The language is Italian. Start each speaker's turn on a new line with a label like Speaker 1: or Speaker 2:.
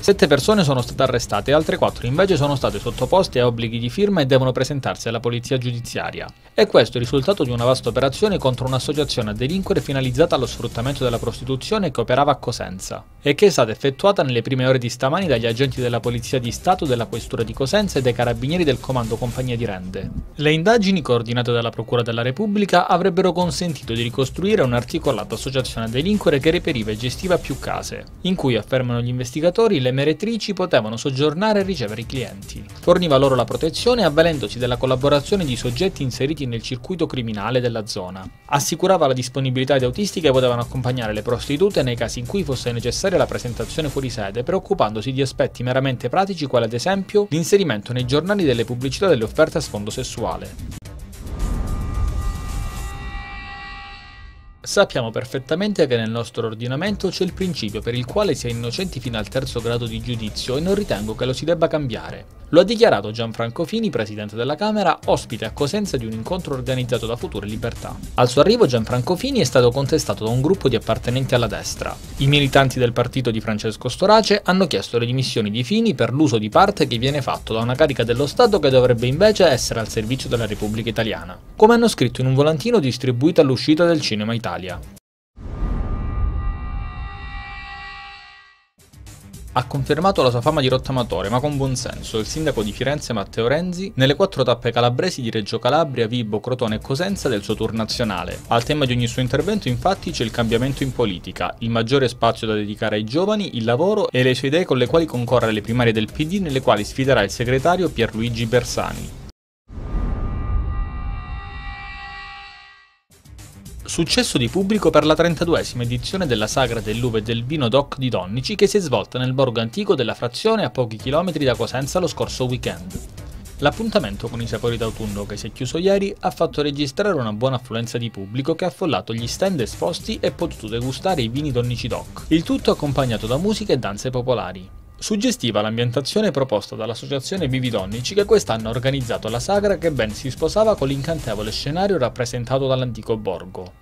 Speaker 1: Sette persone sono state arrestate e altre quattro invece sono state sottoposte a obblighi di firma e devono presentarsi alla polizia giudiziaria. E questo è il risultato di una vasta operazione contro un'associazione a delinquere finalizzata allo sfruttamento della prostituzione che operava a Cosenza e che è stata effettuata nelle prime ore di stamani dagli agenti della Polizia di Stato, della Questura di Cosenza e dei Carabinieri del Comando Compagnia di Rende. Le indagini coordinate dalla Procura della Repubblica avrebbero consentito di ricostruire un'articolata associazione a delinquere che reperiva e gestiva più case, in cui affermano gli investigatori le meretrici potevano soggiornare e ricevere i clienti. Forniva loro la protezione avvalendosi della collaborazione di soggetti inseriti nel circuito criminale della zona. Assicurava la disponibilità di autisti che potevano accompagnare le prostitute nei casi in cui fosse necessaria la presentazione fuori sede, preoccupandosi di aspetti meramente pratici quali ad esempio l'inserimento nei giornali delle pubblicità delle offerte a sfondo sessuale. Sappiamo perfettamente che nel nostro ordinamento c'è il principio per il quale si è innocenti fino al terzo grado di giudizio e non ritengo che lo si debba cambiare. Lo ha dichiarato Gianfranco Fini, presidente della Camera, ospite a Cosenza di un incontro organizzato da Future Libertà. Al suo arrivo Gianfranco Fini è stato contestato da un gruppo di appartenenti alla destra. I militanti del partito di Francesco Storace hanno chiesto le dimissioni di Fini per l'uso di parte che viene fatto da una carica dello Stato che dovrebbe invece essere al servizio della Repubblica Italiana, come hanno scritto in un volantino distribuito all'uscita del Cinema Italia. Ha confermato la sua fama di rottamatore, ma con buon senso, il sindaco di Firenze Matteo Renzi nelle quattro tappe calabresi di Reggio Calabria, Vibo, Crotone e Cosenza del suo tour nazionale. Al tema di ogni suo intervento infatti c'è il cambiamento in politica, il maggiore spazio da dedicare ai giovani, il lavoro e le sue idee con le quali concorre alle primarie del PD nelle quali sfiderà il segretario Pierluigi Bersani. Successo di pubblico per la 32esima edizione della Sagra dell'Uva e del Vino DOC di Donnici che si è svolta nel borgo antico della frazione a pochi chilometri da Cosenza lo scorso weekend. L'appuntamento con i sapori d'autunno che si è chiuso ieri ha fatto registrare una buona affluenza di pubblico che ha affollato gli stand esposti e potuto degustare i vini Donnici DOC, il tutto accompagnato da musica e danze popolari. Suggestiva l'ambientazione proposta dall'associazione Vivi Donnici che quest'anno ha organizzato la sagra che ben si sposava con l'incantevole scenario rappresentato dall'antico borgo.